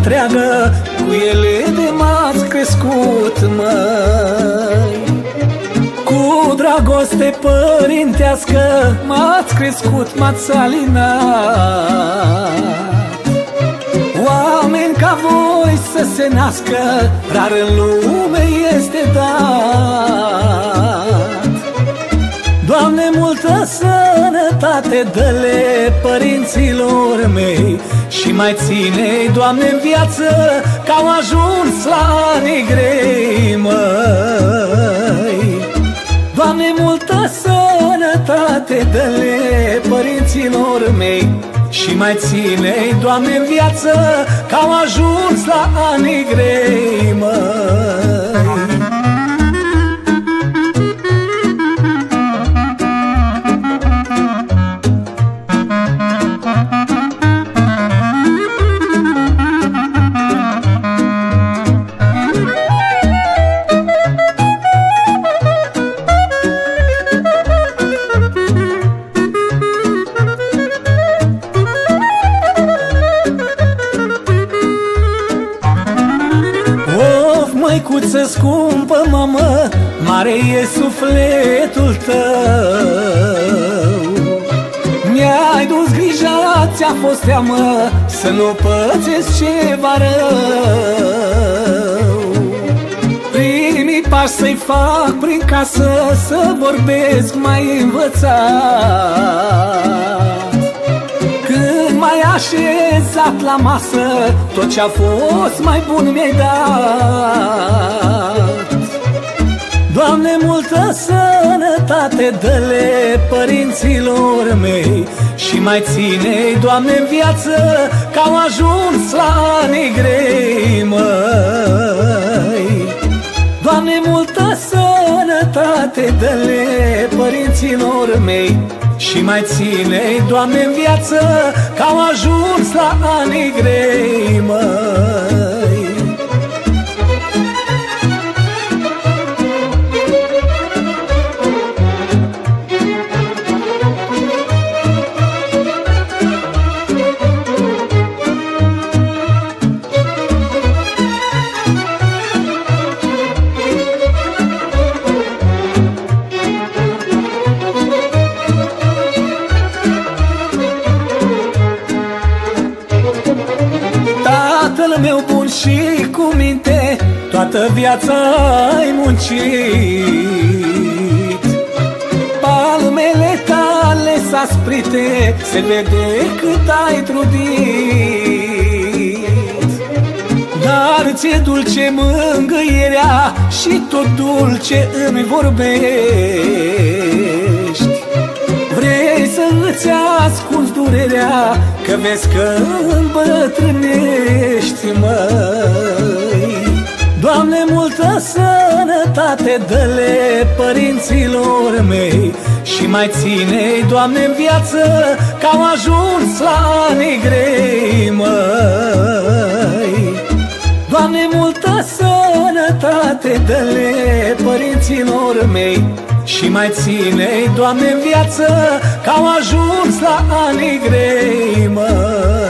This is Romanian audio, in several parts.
Întreagă Cu ele de m-ați crescut, măi. Cu dragoste părintească M-ați crescut, m-ați alinat. Oameni ca voi să se nască Rar în lume este dat. Doamne, multă sănătate dă-le părinților mei Și mai ține Doamne, în viață Că au ajuns la anii grei, măi. Doamne, multă sănătate dă-le părinților mei. Și mai ține Doamne, în viață Că au ajuns la anii grei, măi sufletul tău. Mi-ai dus grija, ți-a fost teamă Să nu pățesc ceva rău. Primii pași să-i fac prin casă Să vorbesc mai învățat. Mai așezat la masă Tot ce-a fost mai bun mi-ai dat Doamne, multă sănătate dă-le părinților mei. Și mai ține Doamne, în viață Că au ajuns la anii grei, măi. Doamne, multă sănătate dă-le părinților mei. Și mai ține Doamne, în viață Că au ajuns la anii grei, măi Toată viața ai muncit. Palmele tale s-asprite Se vede cât ai trudit. Dar ce dulce mângâierea Și tot dulce îmi vorbești. Vrei să îți ascunzi durerea Că vezi că îmbătrânești, măi Doamne, multă sănătate dă-le părinților mei. Și mai ține Doamne, în viață Că au ajuns la anii grei, măi. Doamne, multă sănătate dă-le părinților mei. Și mai ține Doamne, în viață Că au ajuns la anii grei, măi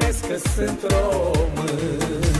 să fie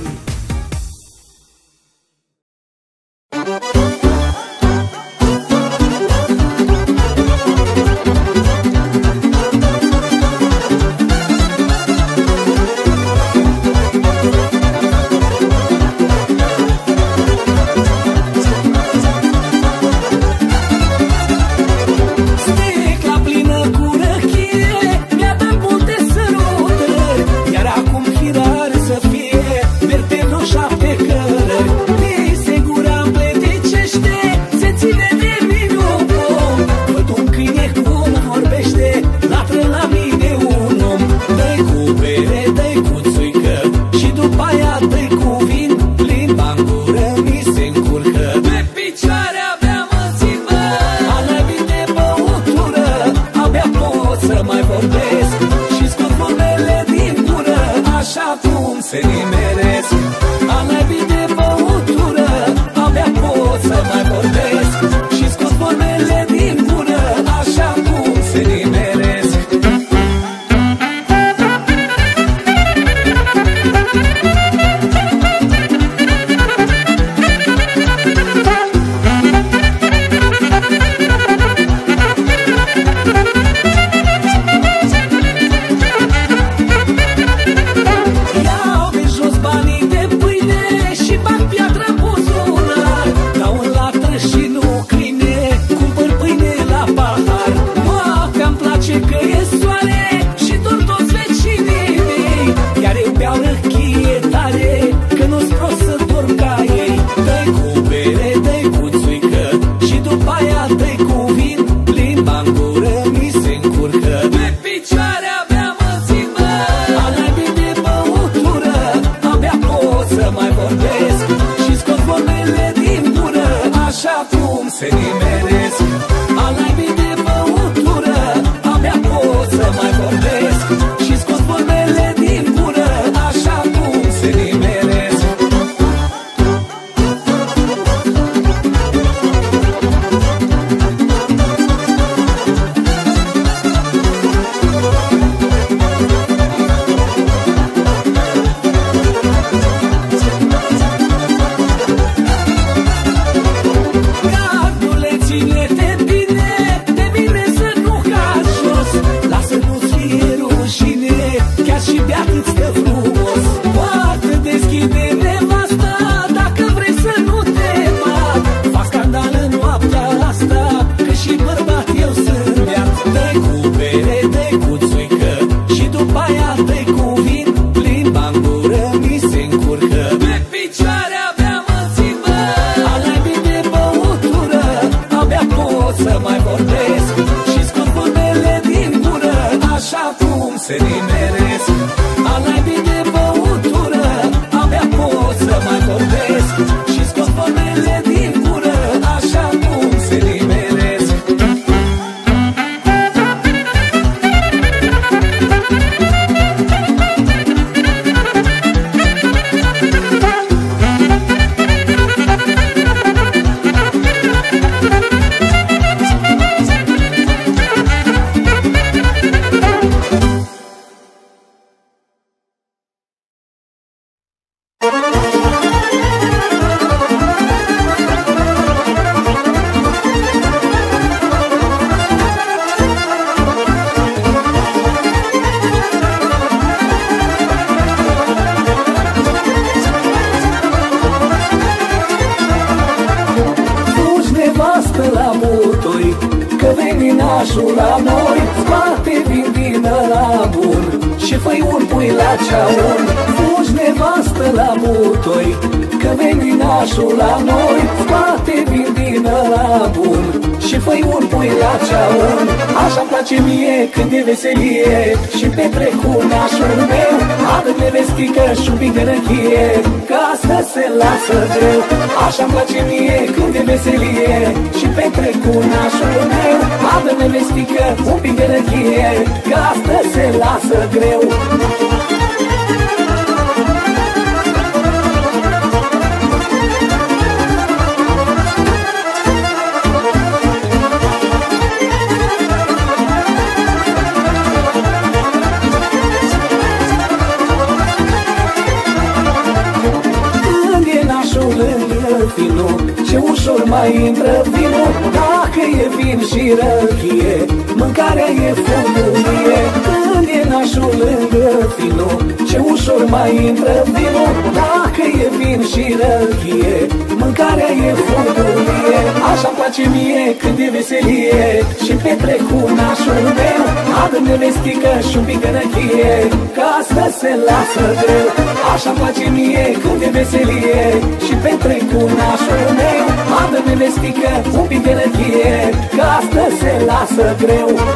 sangreu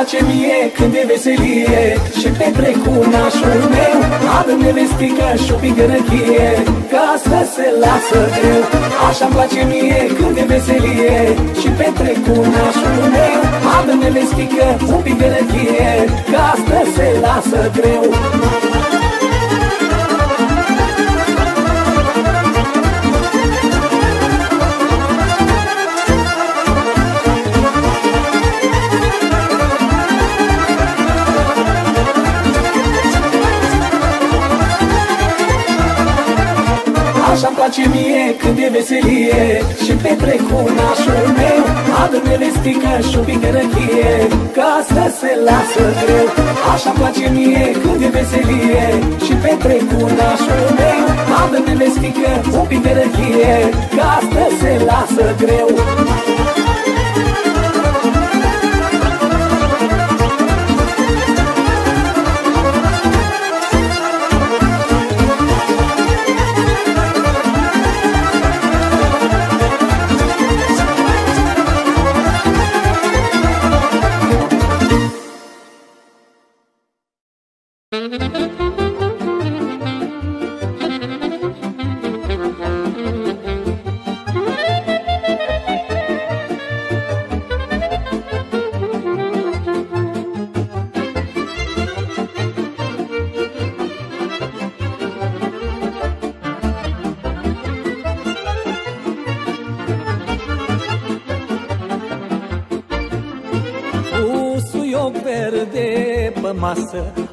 place mie când e veselie. Și te trec meu Adă-mi nevestică și o pigărăchie Că asta se lasă greu. Așa-mi place mie când e veselie. Și petrec cu nașul meu Adă-mi nevestică, un pic de răchie Că asta se lasă greu. prin tărăchie Că astăzi se lasă greu.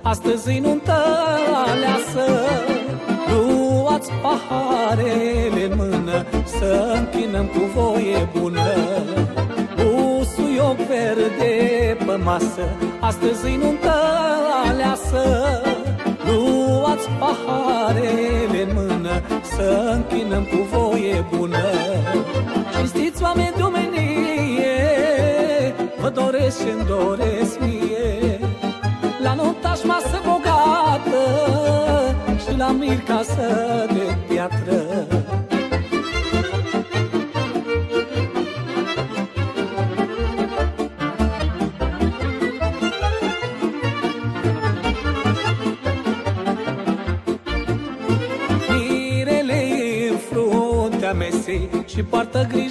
astăzi nuntă aleasă. Luați paharele în mână, să închinăm cu voie bună. Usuioc verde pe masă, astăzi nuntă aleasă. Luați paharele în mână, să închinăm cu voie bună. Cinstiți oameni, Dumnezeu, vă doresc și doresc mie. La notaș masă bogată Și la mir casă de piatră. Mirele în fruntea mesei Și poartă gri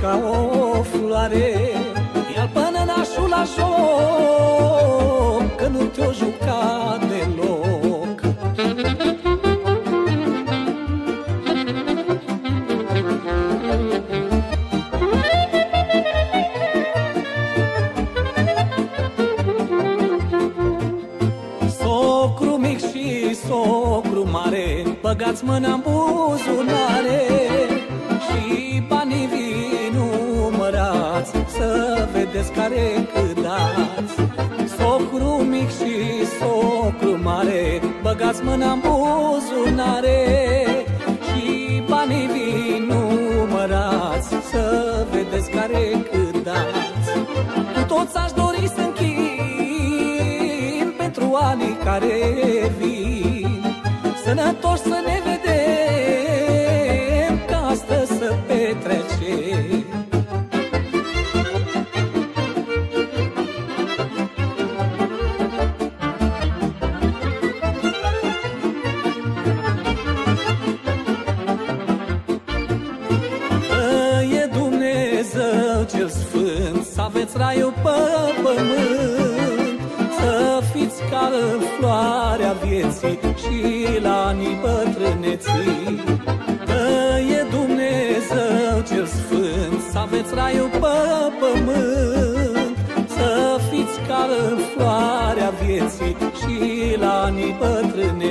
ca o floare Iar până nașul la joc Că nu te-o juca deloc. Socru mic și socru mare Băgați mâna în buzunare vedeți care cât dați Socru mic și socru mare Băgați mâna în buzunare Și banii vin numărați. Să vedeți care cât dați Cu toți aș dori să închin pentru anii care vin. Sănătoși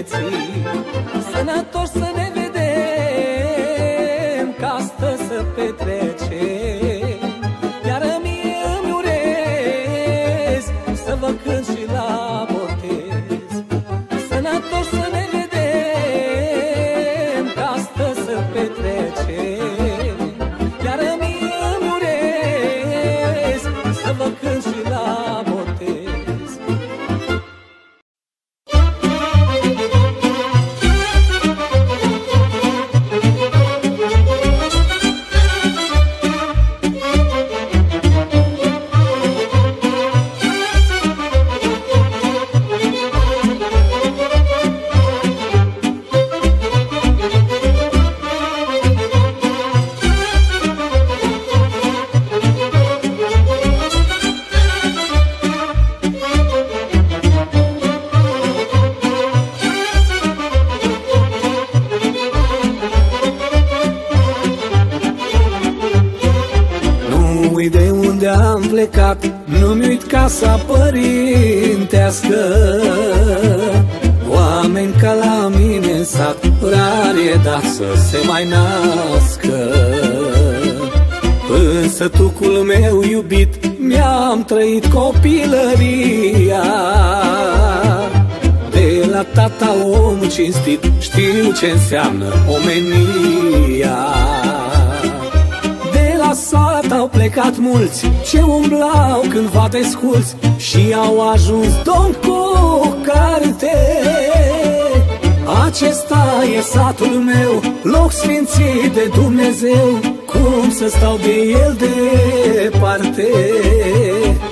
bătrâneții Sănătoși cinstit Știu ce înseamnă omenia. De la sat au plecat mulți Ce umblau cândva desculți Și au ajuns domn cu carte. Acesta e satul meu Loc sfințit de Dumnezeu Cum să stau de el departe? de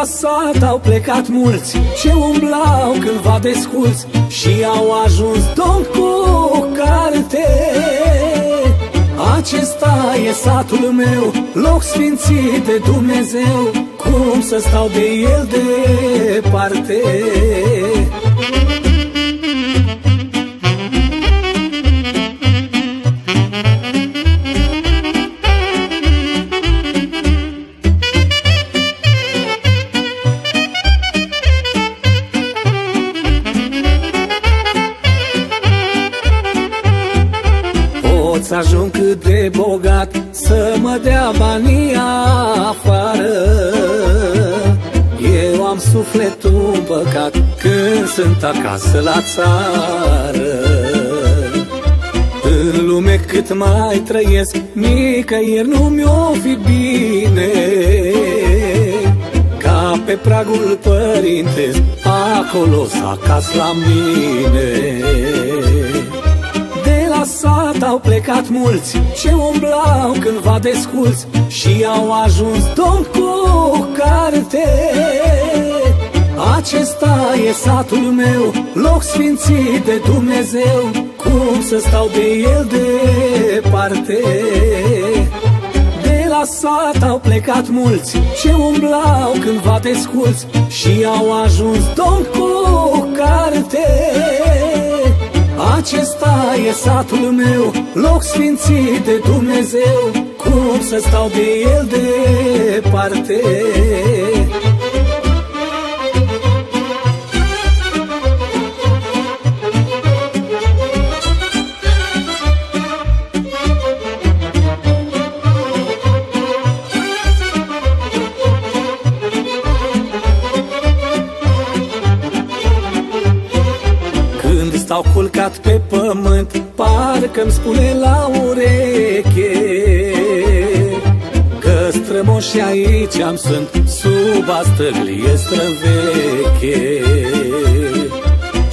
la sat au plecat mulți. Ce umblau cândva desculți Și au ajuns domn cu carte. Acesta e satul meu, loc sfințit de Dumnezeu. Cum să stau de el departe? Pot sunt acasă la țară. În lume cât mai trăiesc Nicăieri nu mi-o fi bine. Ca pe pragul părintesc Acolo să acasă la mine. De la sat au plecat mulți Ce umblau cândva desculți. Și au ajuns domn cu carte Acesta e satul meu Loc sfințit de Dumnezeu. Cum să stau de el departe? La sat au plecat mulți Ce umblau cândva desculți Și au ajuns domn cu carte. Acesta e satul meu Loc sfințit de Dumnezeu. Cum să stau de el departe Stau culcat pe pământ Parcă-mi spune la ureche. Că strămoși aici am sunt Sub astăglie străveche.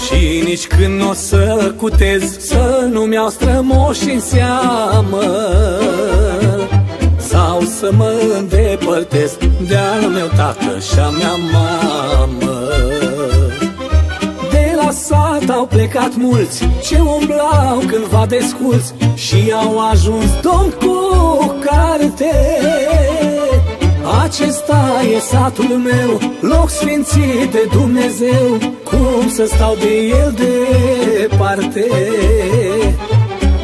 Și nici când o să cutez Să nu-mi iau strămoși în seamă. Sau să mă îndepărtez De-al meu tată și-a mea mamă au plecat mulți Ce umblau cândva desculți Și au ajuns domn cu carte. Acesta e satul meu Loc sfințit de Dumnezeu Cum să stau de el departe?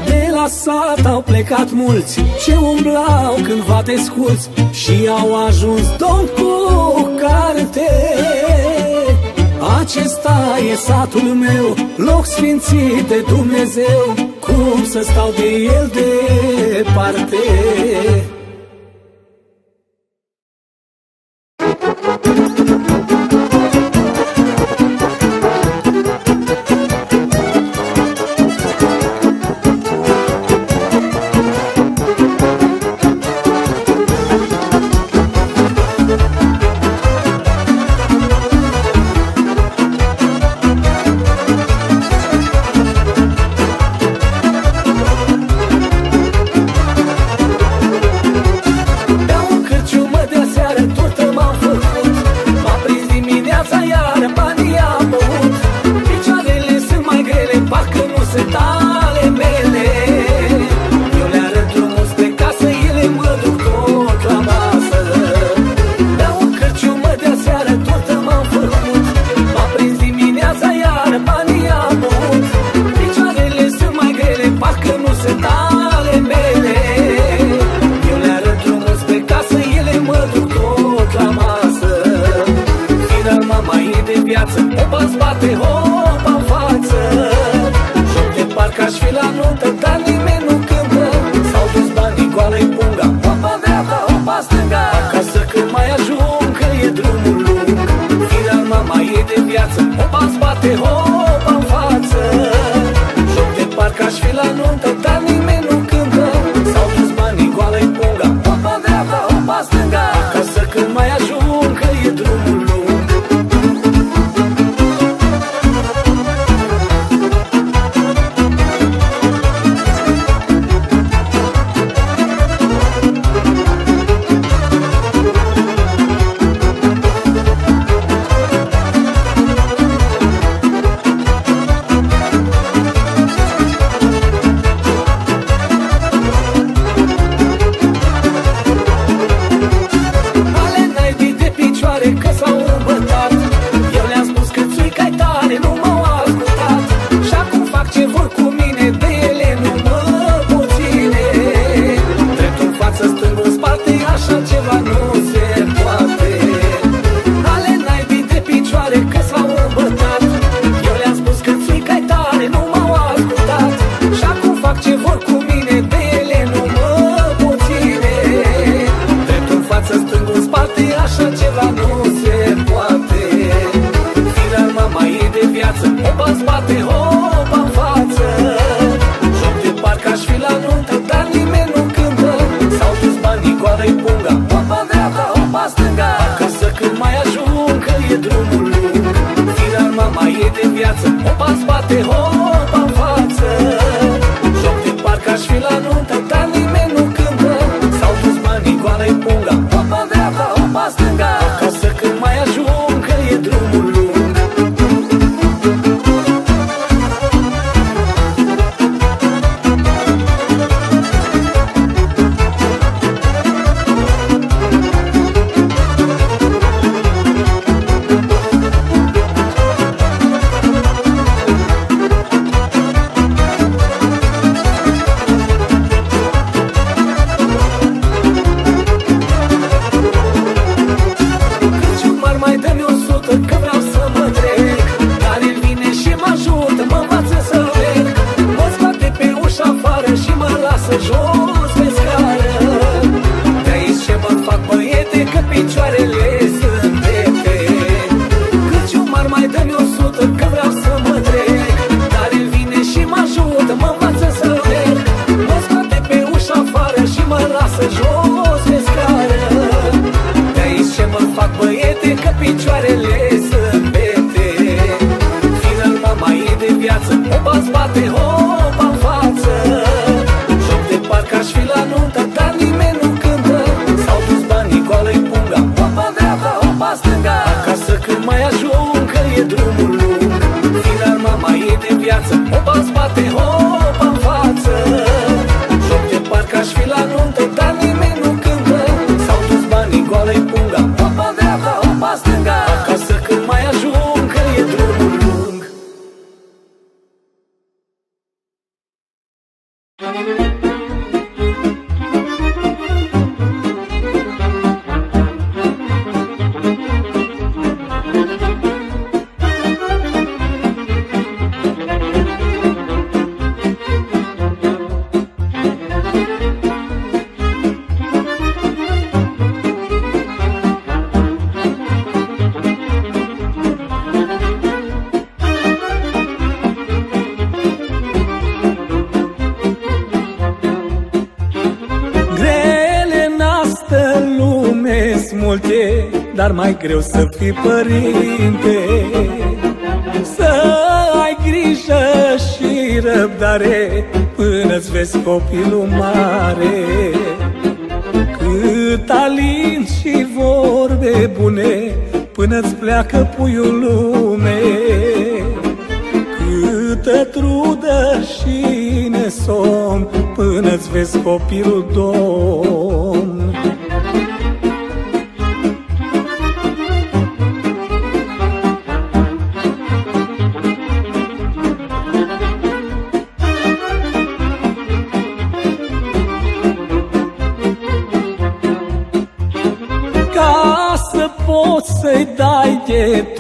De la sat au plecat mulți Ce umblau cândva desculți Și au ajuns domn cu carte acesta e satul meu, loc sfințit de Dumnezeu. Cum să stau de el departe mai greu să fii părinte. Să ai grijă și răbdare Până-ți vezi copilul mare. Cât alin și vorbe bune Până-ți pleacă puiul lume. Câtă trudă și nesom Până-ți vezi copilul domn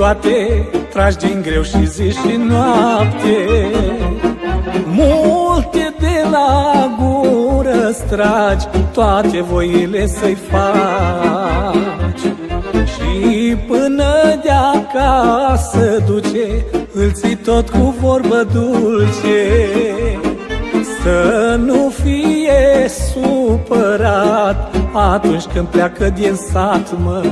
toate Tragi din greu și zi și noapte. Multe de la gură stragi Toate voile să-i faci. Și până de acasă duce Îl ții tot cu vorbă dulce. Să nu fie supărat Atunci când pleacă din sat, mă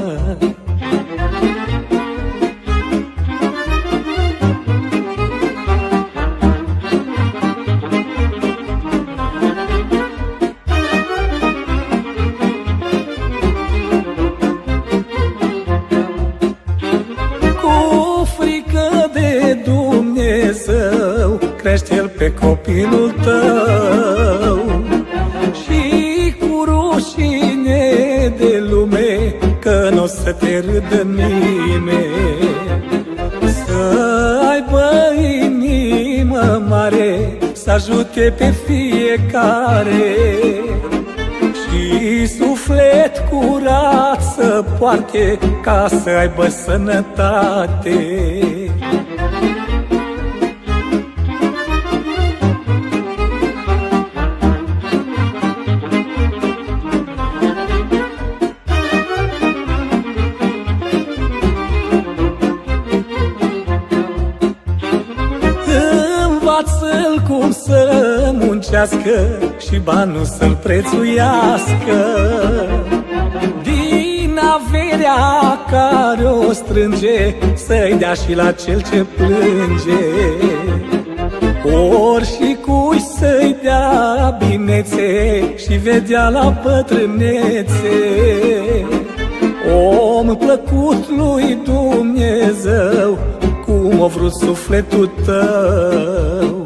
Să ajute pe fiecare și suflet curat să poarte ca să aibă sănătate. Muncească Și banul să-l prețuiască. Din averea care o strânge Să-i dea și la cel ce plânge. Ori și cui să-i dea binețe Și vedea la bătrânețe. Om plăcut lui Dumnezeu Cum a vrut sufletul tău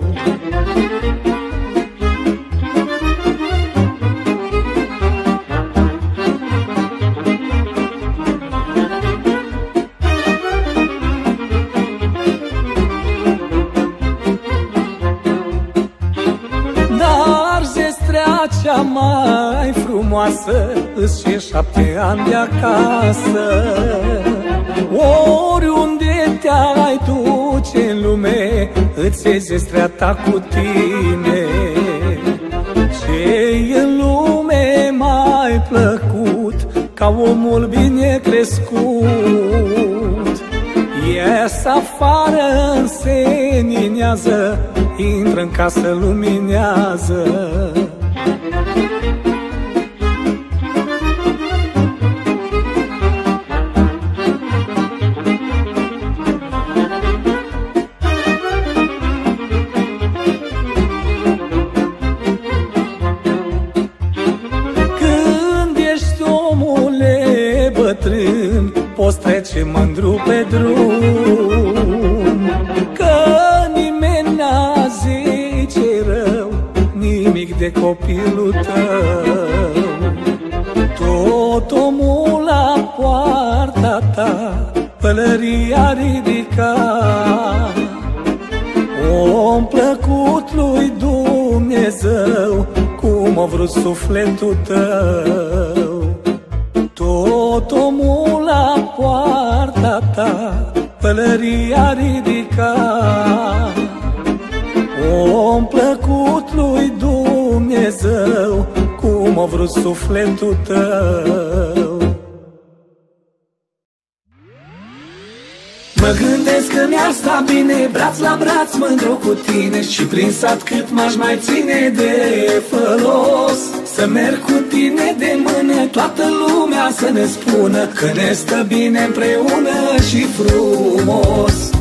acasă. Oriunde te-ai duce în lume Îți e zestrea ta cu tine. Ce în lume mai plăcut Ca omul bine crescut. Ies afară în seninează Intră în casă luminează sufletul tău Mă gândesc că mi-ar sta bine Braț la braț mândru cu tine Și prin sat cât m-aș mai ține de folos. Să merg cu tine de mână Toată lumea să ne spună Că ne stă bine împreună și frumos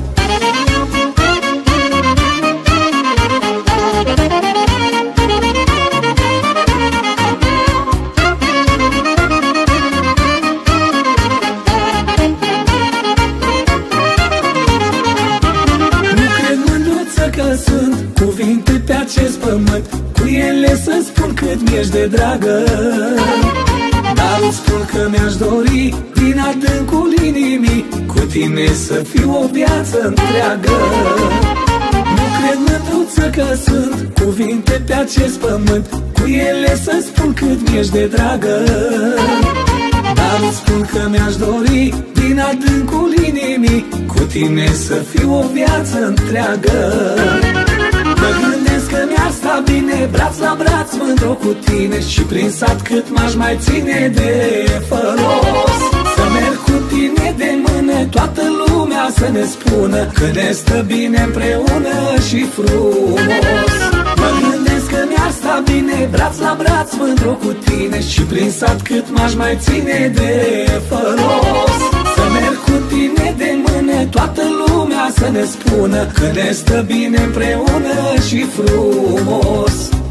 fiu o viață întreagă. Nu cred mândruță că sunt cuvinte pe acest pământ. Cu ele să spun cât mi-ești de dragă. Dar îți spun că mi-aș dori din adâncul inimii Cu tine să fiu o viață întreagă. Mă gândesc că mi-ar sta bine Braț la braț mândru cu tine Și prin sat cât m-aș mai ține de folos. Să merg cu tine de mână Toată lumea să ne spună Că ne stă bine împreună și frumos. Mă gândesc că mi-ar sta bine Braț la braț mândru cu tine Și prin sat cât m-aș mai ține de folos. Să merg cu tine de mână Toată lumea să ne spună Că ne stă bine împreună și frumos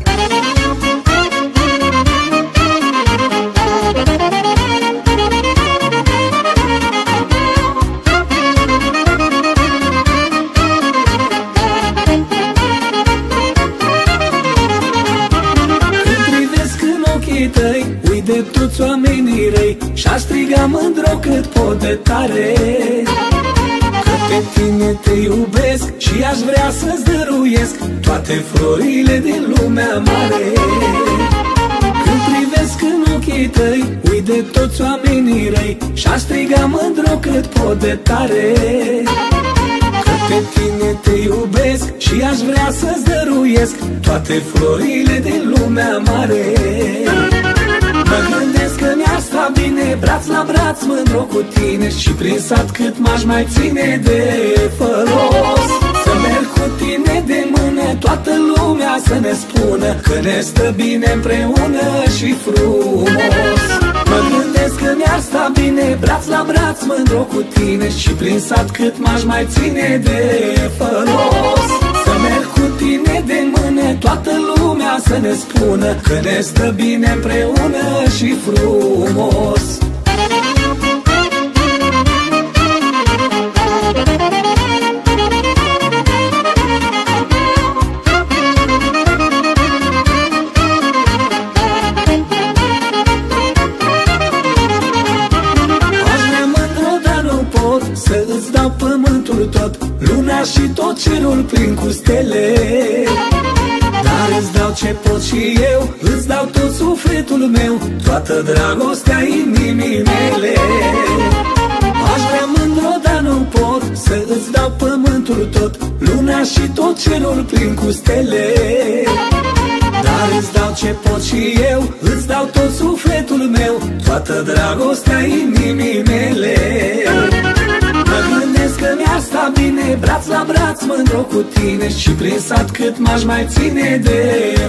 Și-a striga mândro cât pot de tare. Că pe tine te iubesc Și aș vrea să-ți dăruiesc Toate florile din lumea mare. Când privesc în ochii tăi de toți oamenii răi Și-a striga mândro cât pot de tare. Că pe tine te iubesc Și aș vrea să-ți dăruiesc Toate florile din lumea mare. Mă gândesc că mi-ar sta bine Braț la braț mândru cu tine Și prin sat cât m-aș mai ține de folos. Să merg cu tine de mână Toată lumea să ne spună Că ne stă bine împreună și frumos. Mă gândesc că mi-ar sta bine Braț la braț mândru cu tine Și prin sat cât m-aș mai ține de folos. Să merg cu tine de mână Toată lumea să ne spună Că ne stă bine împreună și frumos. Să îți dau pământul tot. Luna și tot cerul plin cu stele și eu Îți dau tot sufletul meu Toată dragostea inimii mele. Aș vrea mândro, dar nu pot Să îți dau pământul tot Luna și tot cerul plin cu stele dar îți dau ce pot și eu Îți dau tot sufletul meu Toată dragostea inimii mele. Mi-ar sta bine Braț la braț mândru cu tine Și prin sat cât m-aș mai ține de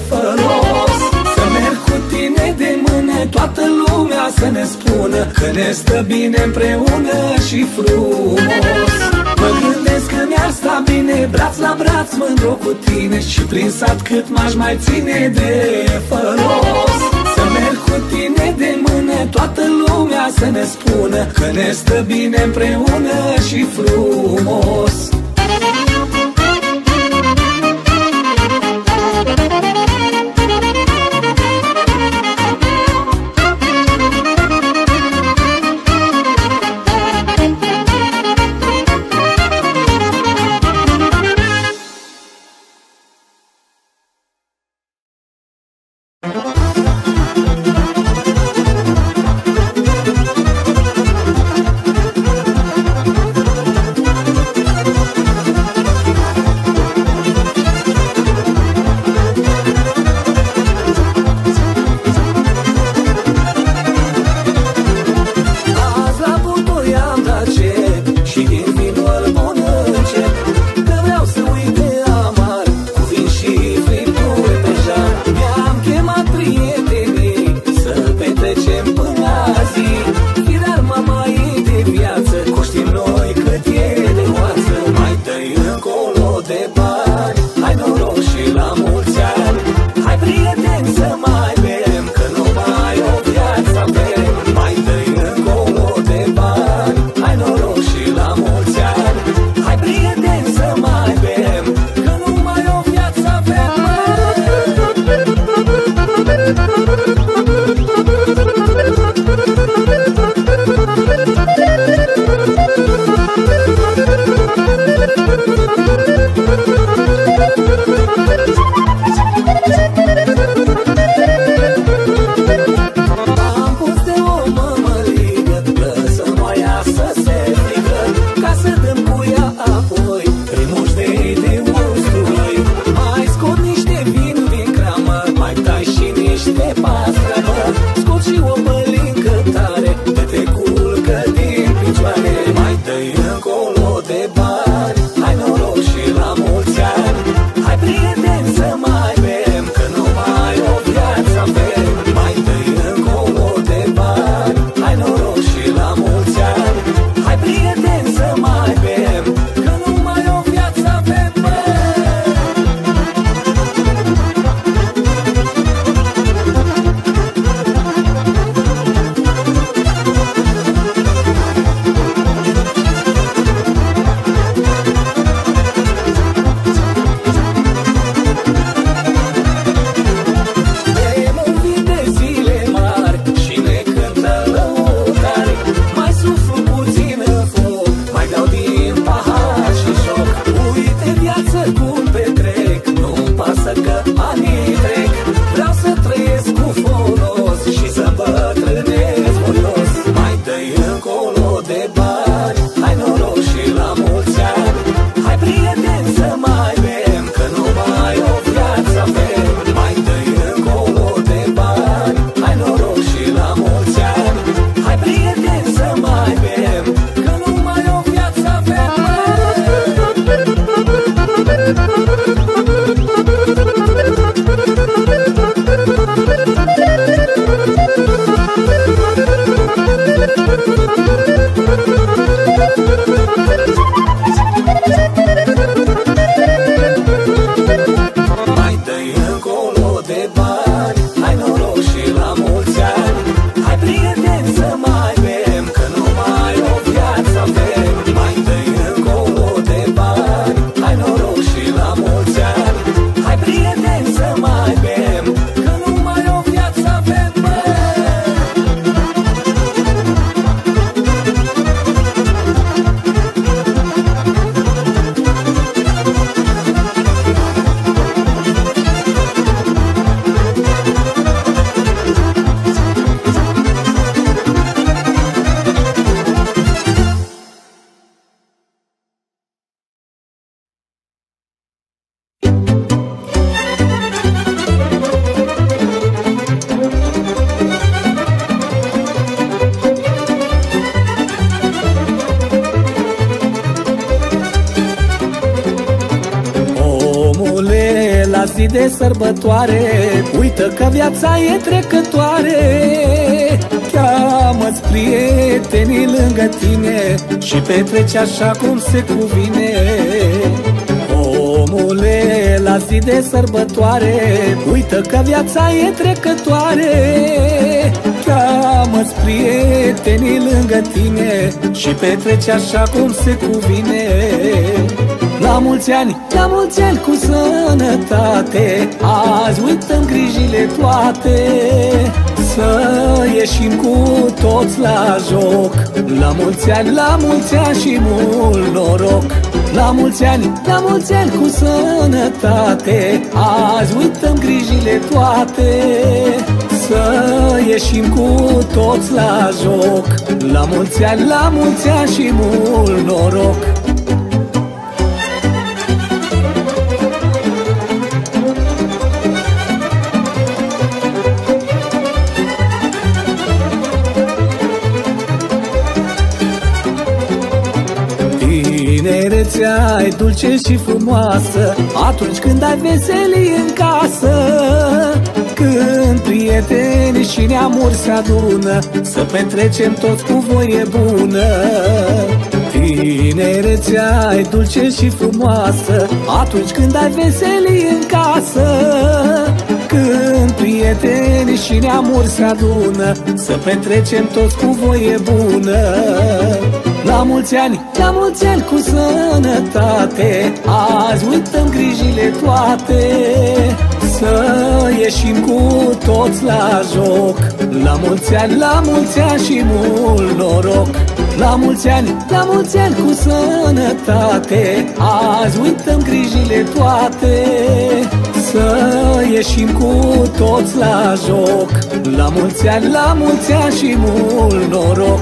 folos. Să merg cu tine de mână Toată lumea să ne spună Că ne stă bine împreună și frumos. Mă gândesc că mi-ar sta bine Braț la braț mândru cu tine Și prin sat cât m-aș mai ține de folos. Să merg cu tine de mână Toată lumea vrea să ne spună Că ne stă bine împreună și frumos sărbătoare. Uită că viața e trecătoare. Cheamă-ți prietenii lângă tine Și petrece așa cum se cuvine. Omule, la zi de sărbătoare Uită că viața e trecătoare. Cheamă cheamă prietenii lângă tine Și petreci așa cum se cuvine La mulți ani, la mulți ani cu sănătate Azi uităm grijile toate. Să ieșim cu toți la joc. La mulți ani, la mulți ani și mult noroc. La mulți ani, la mulți ani cu sănătate Azi uităm grijile toate. Să ieșim cu toți la joc. La mulți ani, la mulți ani și mult noroc Tinerețea e dulce și frumoasă Atunci când ai veselie în casă. Când prieteni și neamuri se adună Să petrecem toți cu voie bună. Tinerețea e dulce și frumoasă Atunci când ai veselie în casă. Când prieteni și neamuri se adună Să petrecem toți cu voie bună la mulți ani, la mulți ani cu sănătate. Azi uităm grijile toate. Să ieșim cu toți la joc. La mulți ani, la mulți ani și mult noroc. La mulți ani, la mulți ani cu sănătate. Azi uităm grijile toate. Să ieșim cu toți la joc. La mulți ani, la mulți ani și mult noroc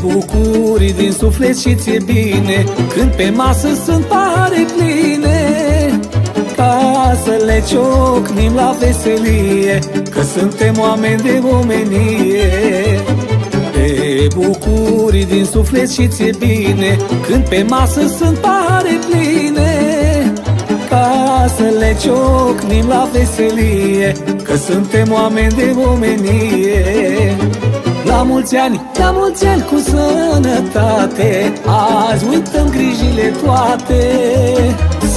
bucuri din suflet și ți-e bine. Când pe masă sunt pare pline Ca să le ciocnim la veselie Că suntem oameni de omenie. Te bucuri din suflet și ți-e bine Când pe masă sunt pare pline Ca să le ciocnim la veselie Că suntem oameni de omenie la mulți ani, la mulți ani cu sănătate Azi uităm grijile toate.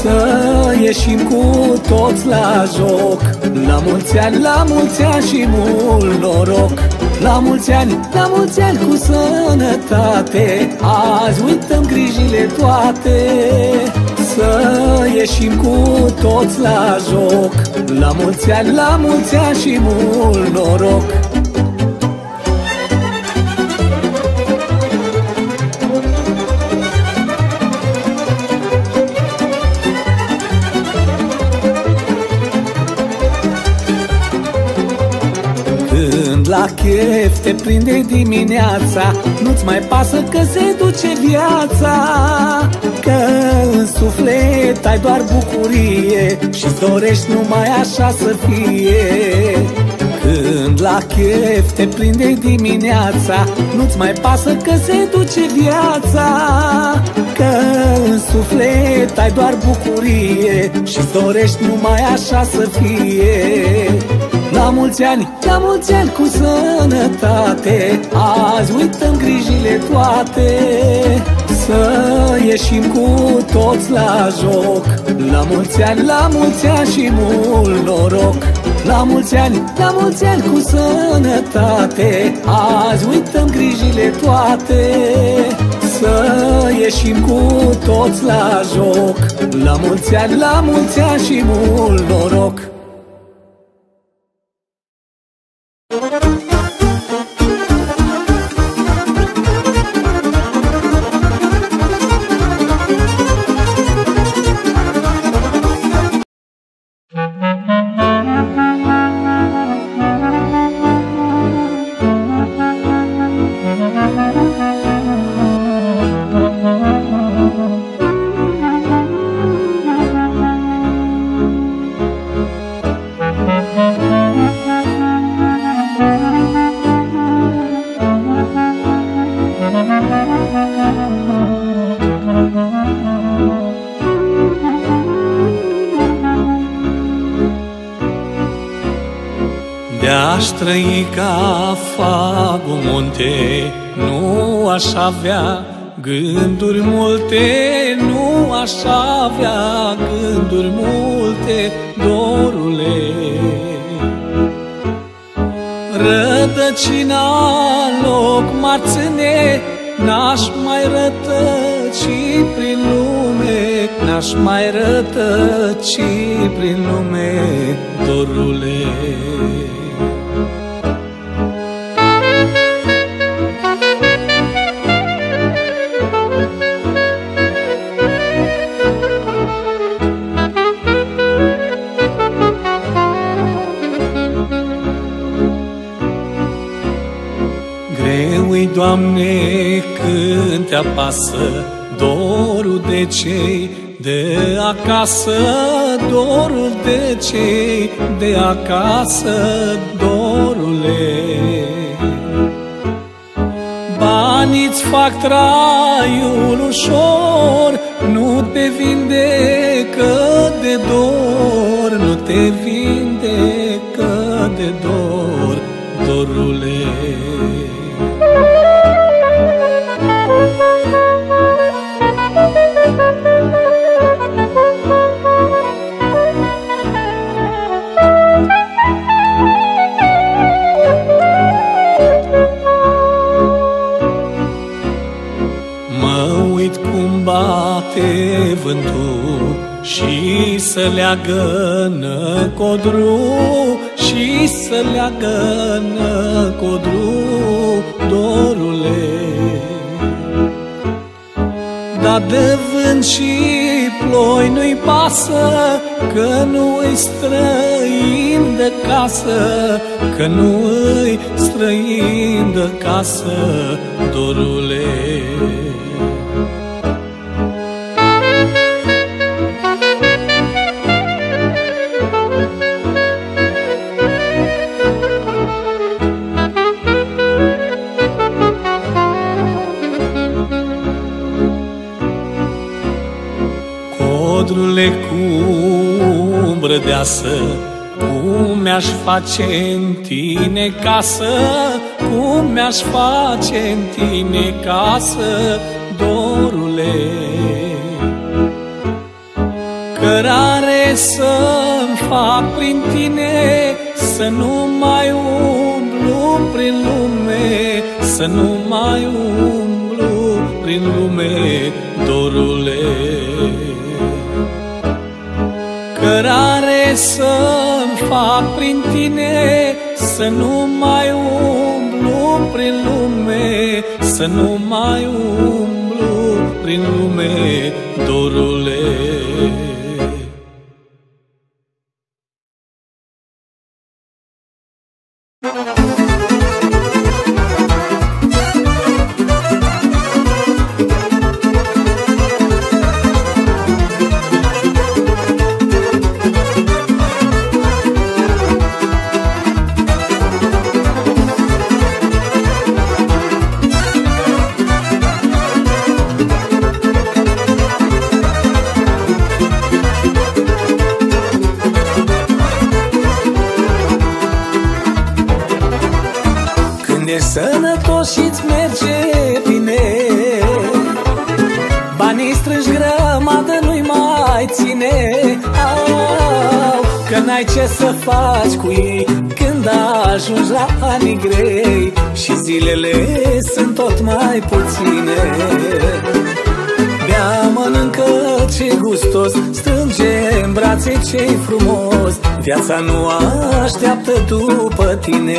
Să ieșim cu toți la joc. La mulți ani, la mulți ani și mult noroc. La mulți ani, la mulți ani cu sănătate Azi uităm grijile toate. Să ieșim cu toți la joc. La mulți ani, la mulți ani și mult noroc chef te prinde dimineața Nu-ți mai pasă că se duce viața. Că în suflet ai doar bucurie Și-ți dorești numai așa să fie. Când la chef te prinde dimineața Nu-ți mai pasă că se duce viața. Că în suflet ai doar bucurie Și-ți dorești numai așa să fie la mulți ani, la mulți ani cu sănătate Azi uităm grijile toate. Să ieșim cu toți la joc. La mulți ani, la mulți ani și mult noroc. La mulți ani, la mulți ani cu sănătate Azi uităm grijile toate. Să ieșim cu toți la joc. La mulți ani, la mulți ani și mult noroc trăi ca fagul munte Nu aș avea gânduri multe Nu aș avea gânduri multe, dorule. Rădăcina loc m-ar ține N-aș mai rătăci prin lume N-aș mai rătăci prin lume, dorule apasă dorul de cei de acasă, dorul de cei de acasă, dorule. Banii-ți fac traiul ușor, nu te vindecă de dor, nu te vindecă Și să leagă codru Și să leagă codru dorule. Dar de vânt și ploi nu-i pasă Că nu îi străin de casă Că nu îi străin de casă, dorule brădeasă Cum mi-aș face în tine casă? Cum mi-aș face în tine casă Dorule? Cărare să-mi fac prin tine Să nu mai umblu prin lume Să nu mai umblu prin lume Dorule Cărare să-mi fac prin tine Să nu mai umblu prin lume Să nu mai umblu prin lume, dorule Viața nu așteaptă după tine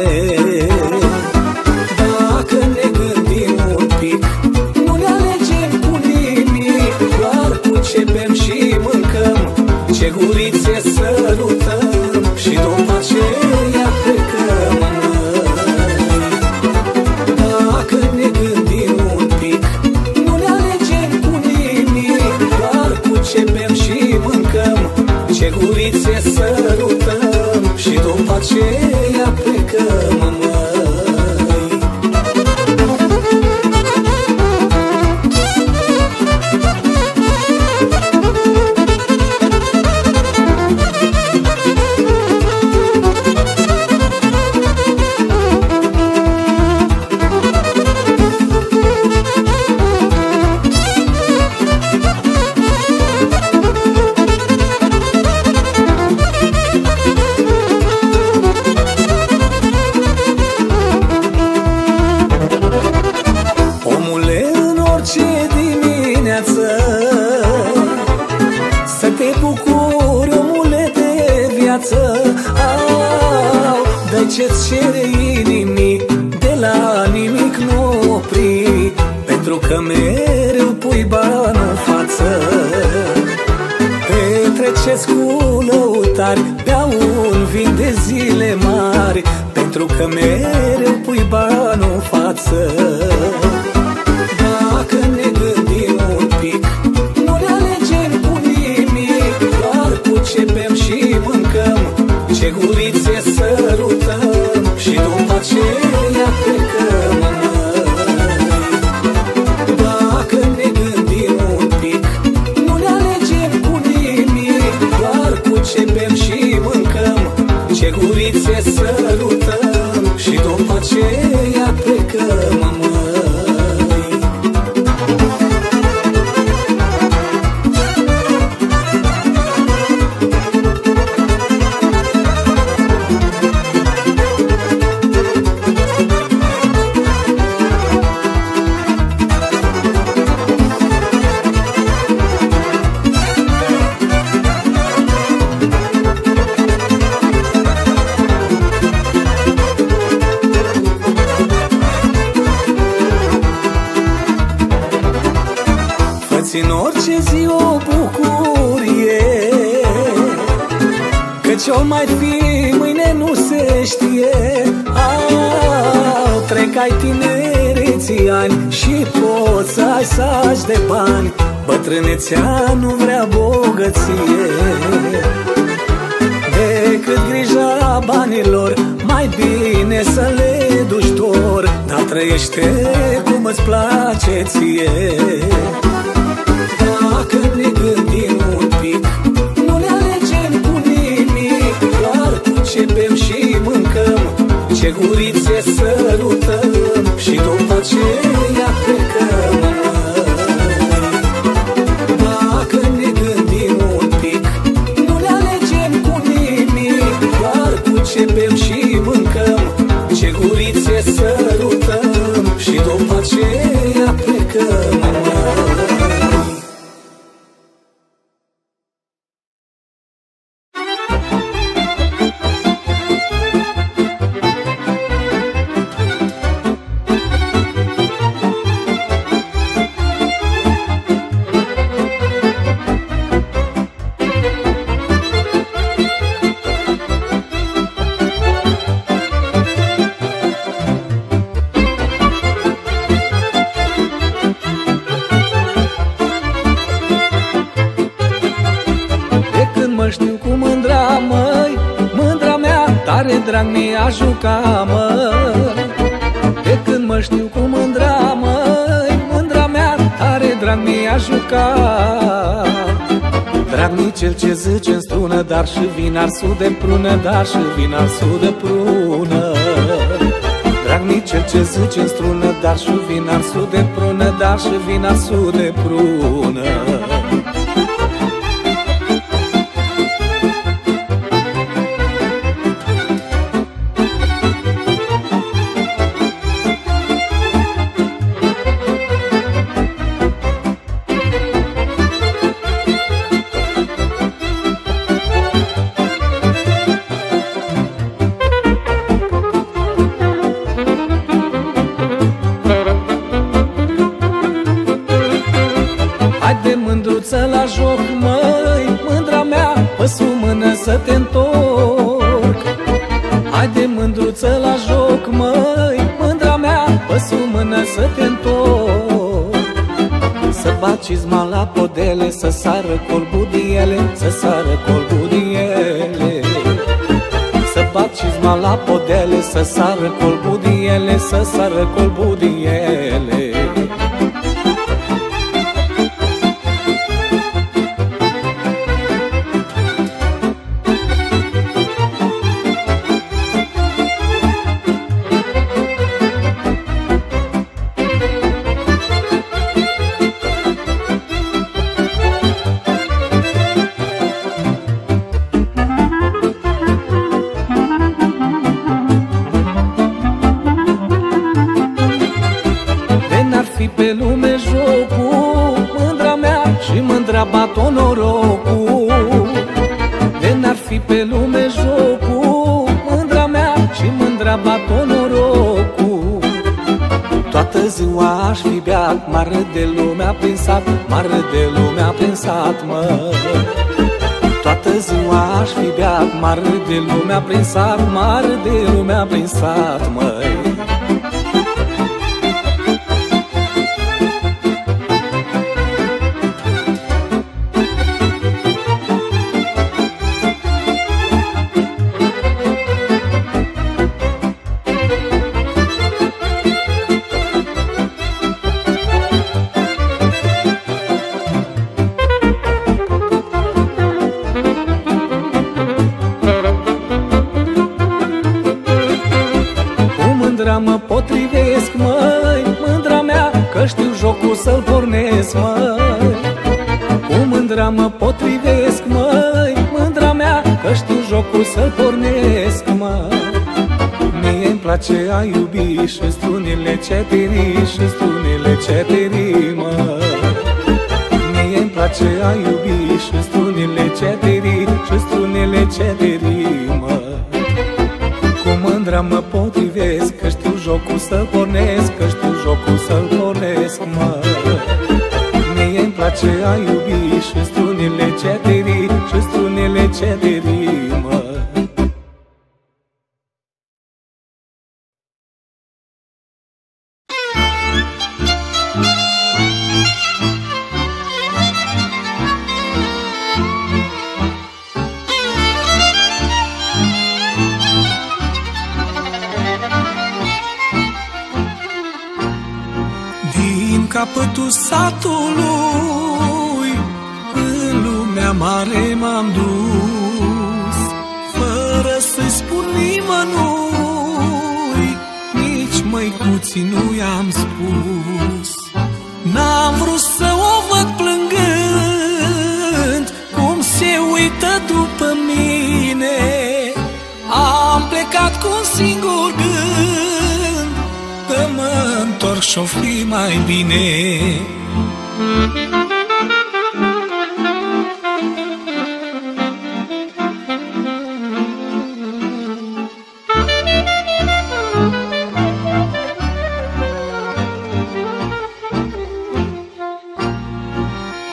gurițe sărutăm aceea plecăm, măi Ce gurițe sărutăm Și după ce dar și vin arsul de prună, dar și vin arsul de prună. Dragnic cel ce zice în strună, dar și vin arsul de prună, dar și vin arsul de prună. Să sară colbu din ele. Să bat cizma la podele Să sară colbu din ele Să sară colbu din fi beat Mare de lume a pensat Mare de lume a pensat, mă. Toată ziua aș fi beat Mare de lume a pensat Mare de lume a pensat, măi Mie-mi place a iubi și strunile cetiri Și un singur gând Că mă întorc și-o fi mai bine.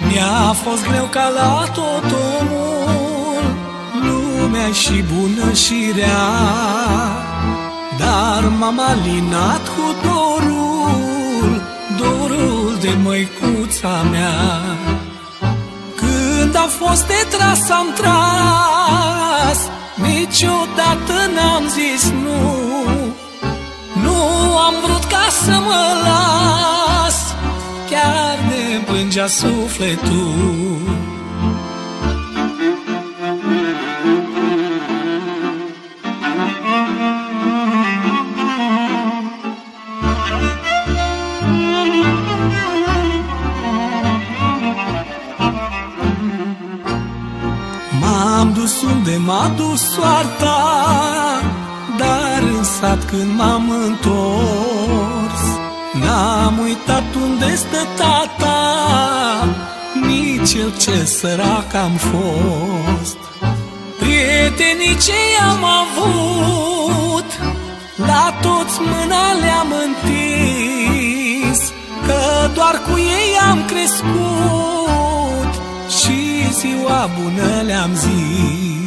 Mi-a fost greu ca la tot omul Lumea și bună și rea Dar m-am alinat cu dorul Dorul de măicuța mea. Când a fost de tras am tras Niciodată n-am zis nu. Nu am vrut ca să mă las Chiar ne plângea sufletul unde m-a dus soarta Dar în sat când m-am întors N-am uitat unde stă tata Nici el ce sărac am fost. Prietenii ce am avut La toți mâna le-am întins Că doar cu ei am crescut Și ziua bună le-am zis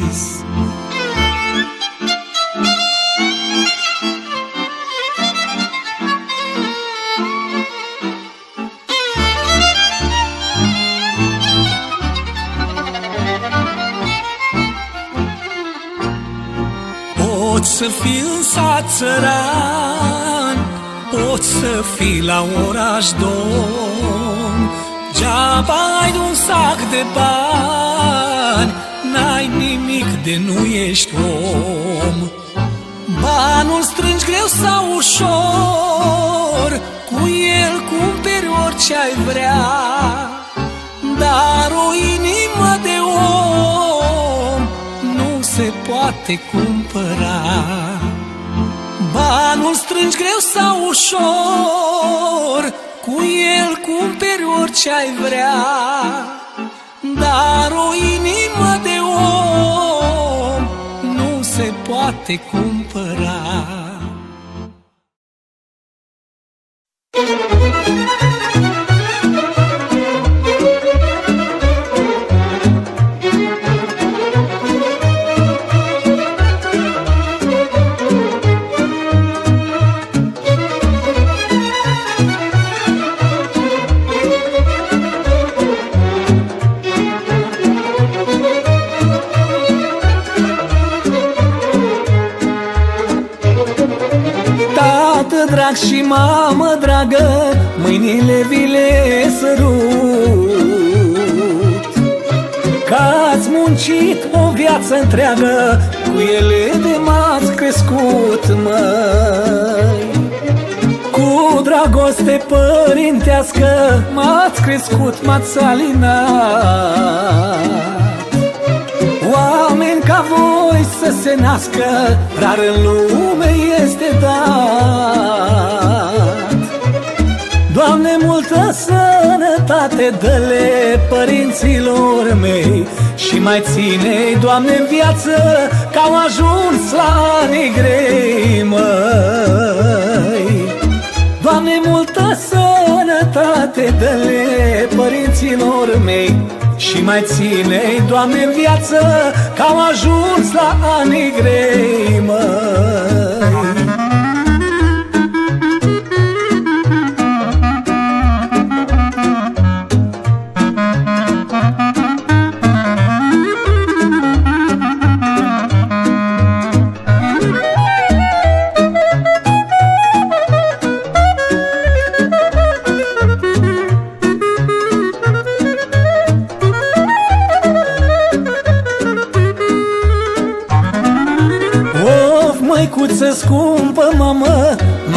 să fii în sat țăran Poți să fii la oraș domn. Geaba ai un sac de bani. N-ai nimic de nu ești om. Banul strângi greu sau ușor. Cu el cumperi orice ai vrea. Dar o inimă de poate cumpăra. Banul strângi greu sau ușor Cu el cumperi orice ai vrea. Dar o inimă de om Nu se poate cumpăra dragoste părintească M-ați crescut, m-ați alinat. Oameni ca voi să se nască Rar în lume este dat. Doamne, multă sănătate dă-le părinților mei Și mai ține Doamne, în viață Că au ajuns la anii grei, măi Doamne, multă sănătate dă-le părinților mei. Și mai ține Doamne, în viață Că au ajuns la anii grei, măi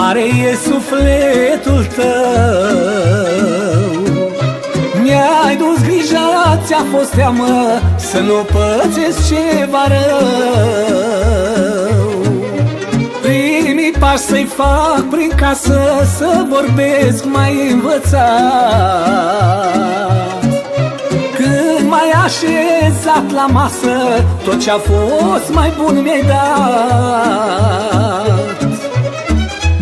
mare e sufletul tău. Mi-ai dus grija, ți-a fost teamă Să nu pățesc ceva rău. Primii pași să-i fac prin casă Să vorbesc mai învățat. Mai așezat la masă Tot ce-a fost mai bun mi-ai dat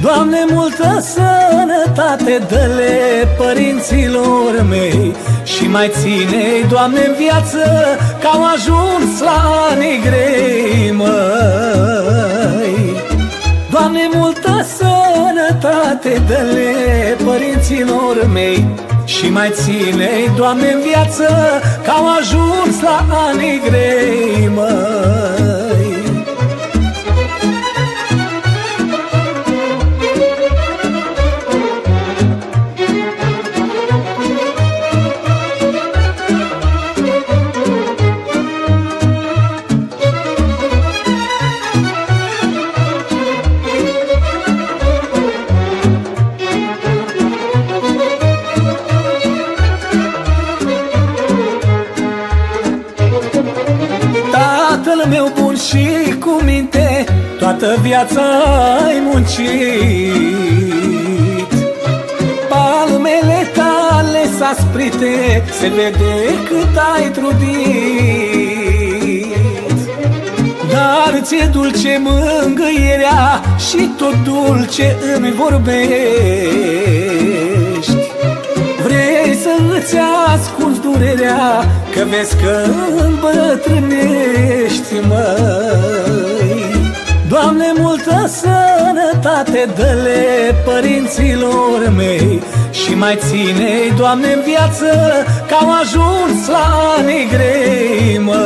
Doamne, multă sănătate dă-le părinților mei. Și mai ține Doamne, în viață Că au ajuns la anii grei, măi. Doamne, multă sănătate dă-le părinților mei. Și mai ține Doamne, în viață Că au ajuns la anii grei, măi Toată viața ai muncit. Palmele tale s-asprite Se vede cât ai trudit. Dar ce dulce mângâierea Și tot dulce îmi vorbești. Vrei să îți ascunzi durerea Că vezi că îmbătrânești, măi Doamne, multă sănătate dă-le părinților mei. Și mai ține Doamne, în viață Că au ajuns la anii grei, măi.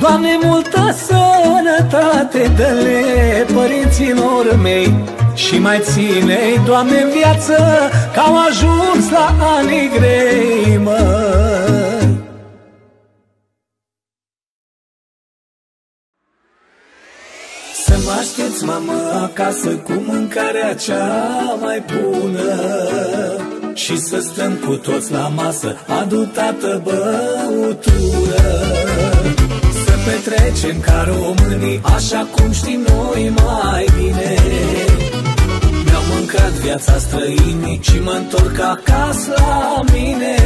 Doamne, multă sănătate dă-le părinților mei. Și mai ține Doamne, în viață Că au ajuns la anii grei, măi mă aștepți, mamă, acasă Cu mâncarea cea mai bună. Și să stăm cu toți la masă Adu tată băutură. Să petrecem ca românii Așa cum știm noi mai bine. Mi-au mâncat viața străinii Și mă întorc acasă la mine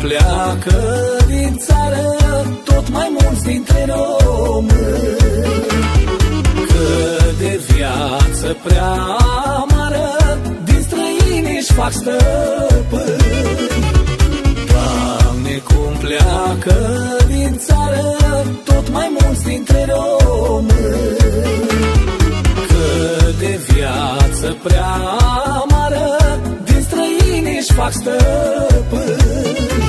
Pleacă din țară tot mai mulți dintre români. Că de viață prea amară Din străini își fac stăpâni. Doamne, cum pleacă din țară Tot mai mulți dintre români. Că de viață prea amară Din străini își fac stăpâni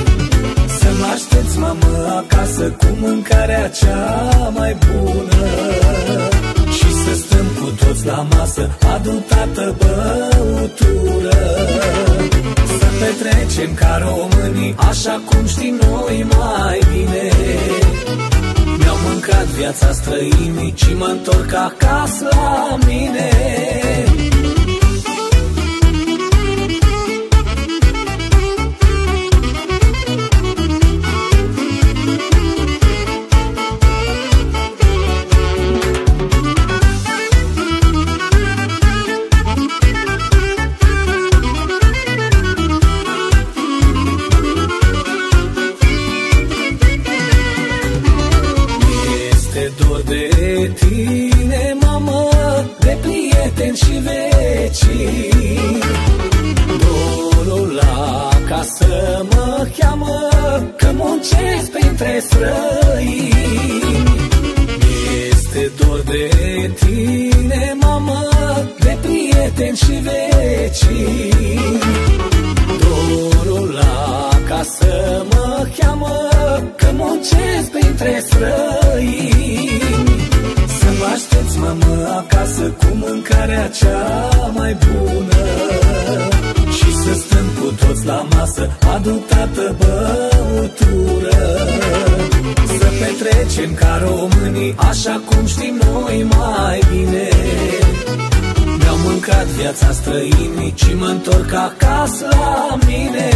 dus mamă acasă cu mâncarea cea mai bună. Și să stăm cu toți la masă, adutată băutură. Să petrecem ca românii, așa cum știm noi mai bine. Mi-au mâncat viața străinii și mă întorc acasă la mine. strălucesc printre străini Este dor de tine, mamă, de prieteni și vecini. Dorul la casă mă cheamă, că muncesc printre străini Să mă aștepți, mamă, acasă cu mâncarea cea mai bună să stăm cu toți la masă Aduc tată băutură. Să petrecem ca românii Așa cum știm noi mai bine. Mi-au mâncat viața străinii Și mă întorc acasă la mine.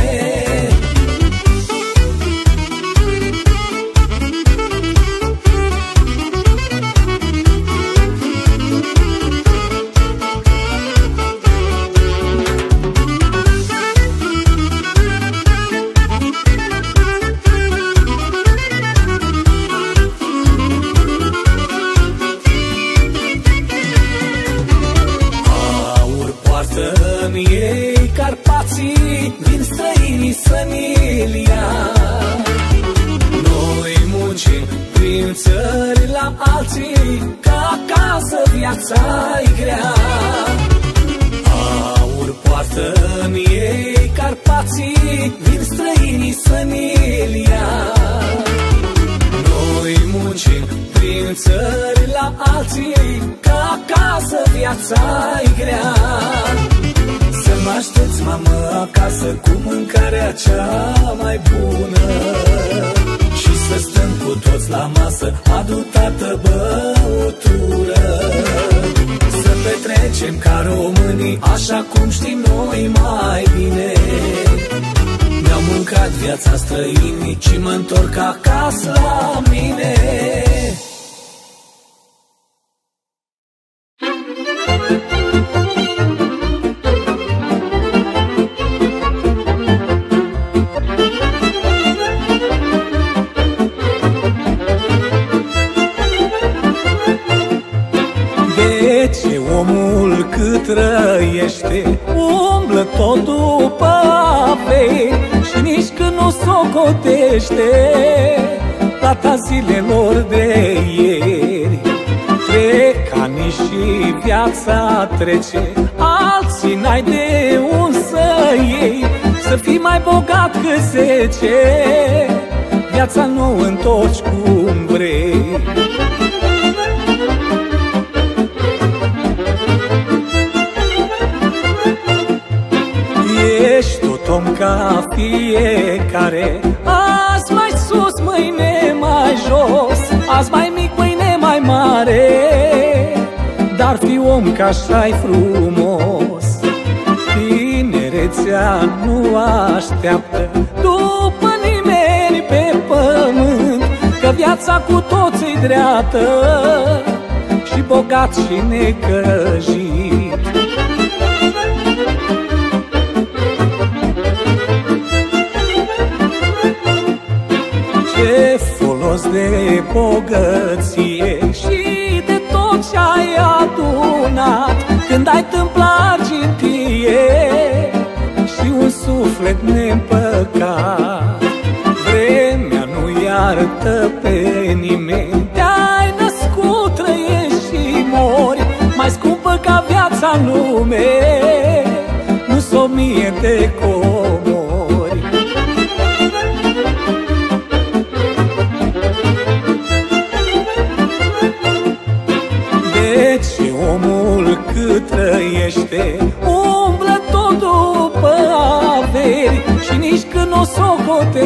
Să-mi iei carpații Vin străinii să-mi ia Noi muncim prin țări la alții Ca acasă viața-i grea. Aur poartă-mi ei carpații Vin străinii să-mi ia Noi muncim prin țări la alții Ca acasă viața-i grea. Aștepți mamă acasă cu mâncarea cea mai bună. Și să stăm cu toți la masă Adu tată băutură. Să petrecem ca românii Așa cum știm noi mai bine. Mi-au mâncat viața străinii Și mă întorc acasă la mine. trăiește Umblă tot după apei, Și nici când nu socotește. Plata zilelor de ieri Trec și viața trece Alții n-ai de un să iei. Să fii mai bogat că zece Viața nu întorci cum vrei. ca fiecare. Azi mai sus, mâine mai jos Azi mai mic, mâine mai mare. Dar fi om ca așa-i frumos Tinerețea nu așteaptă. După nimeni pe pământ Că viața cu toți e dreaptă. Și bogat și necăjit De bogăție. Și de tot ce ai adunat Când ai tâmplat gintie Și un suflet neîmpăcat Vremea nu iartă pe nimeni. Te-ai născut, trăiești și mori Mai scumpă ca viața în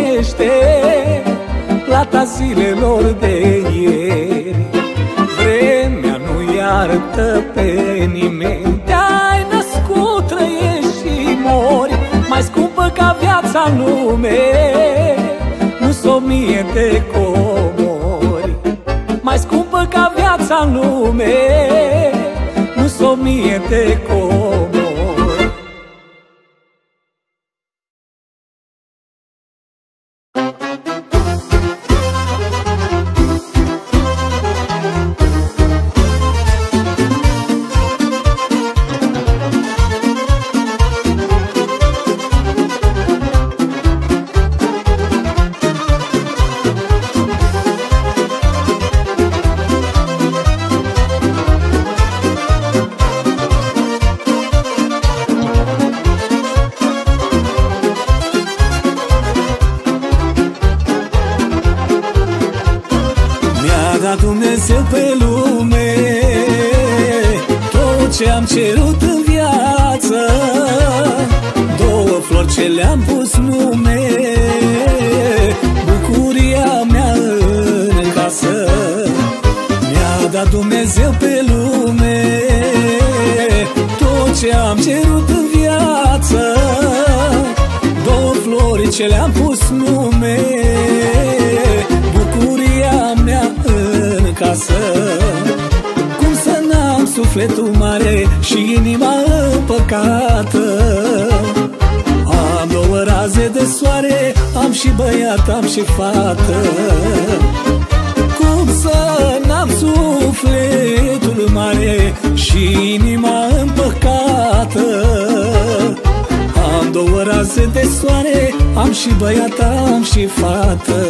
socotește Plata zilelor de ieri. Vremea nu iartă pe nimeni. Te-ai născut, trăiești și mori Mai scumpă ca viața în lume. Nu s o mie de comori Mai scumpă ca viața în lume. Nu s o mie de comori love.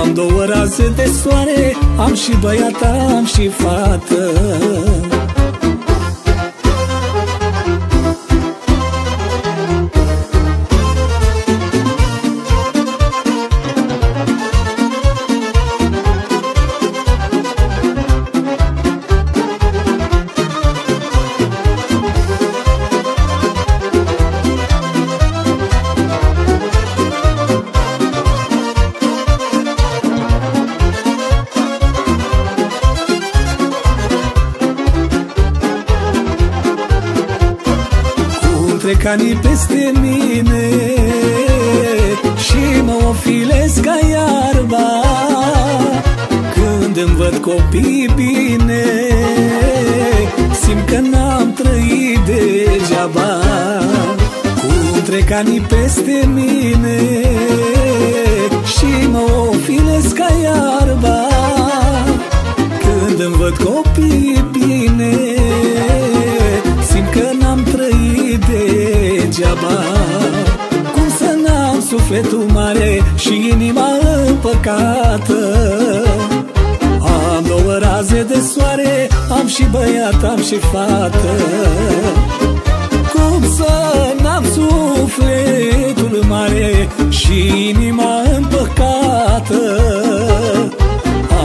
Am două raze de soare Am și băiat, am și fată copii bine. Simt că n-am trăit degeaba. Cum trec anii peste mine Și mă ofilez ca iarba. Când îmi văd copii bine Simt că n-am trăit degeaba. Cum să n-am sufletul mare și inima împăcată raze de soare Am și băiat, am și fată. Cum să n-am sufletul mare Și inima împăcată?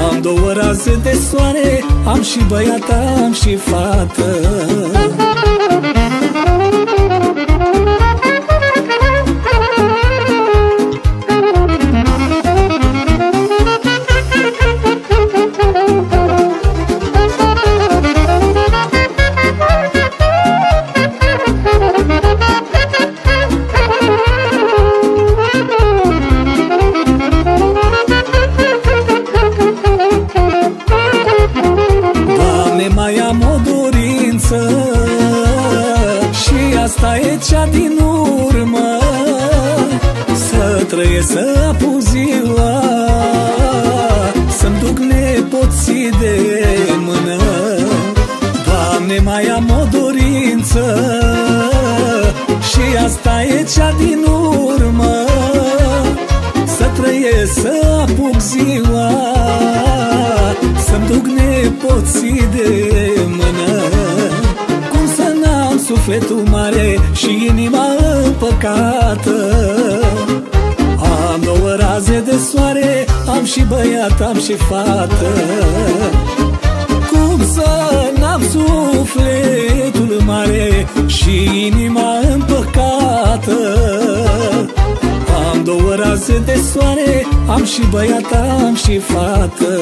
Am două raze de soare Am și băiat, am și fată și fată. Cum să n-am sufletul mare și inima împăcată? Am două raze de soare, am și băiat, am și fată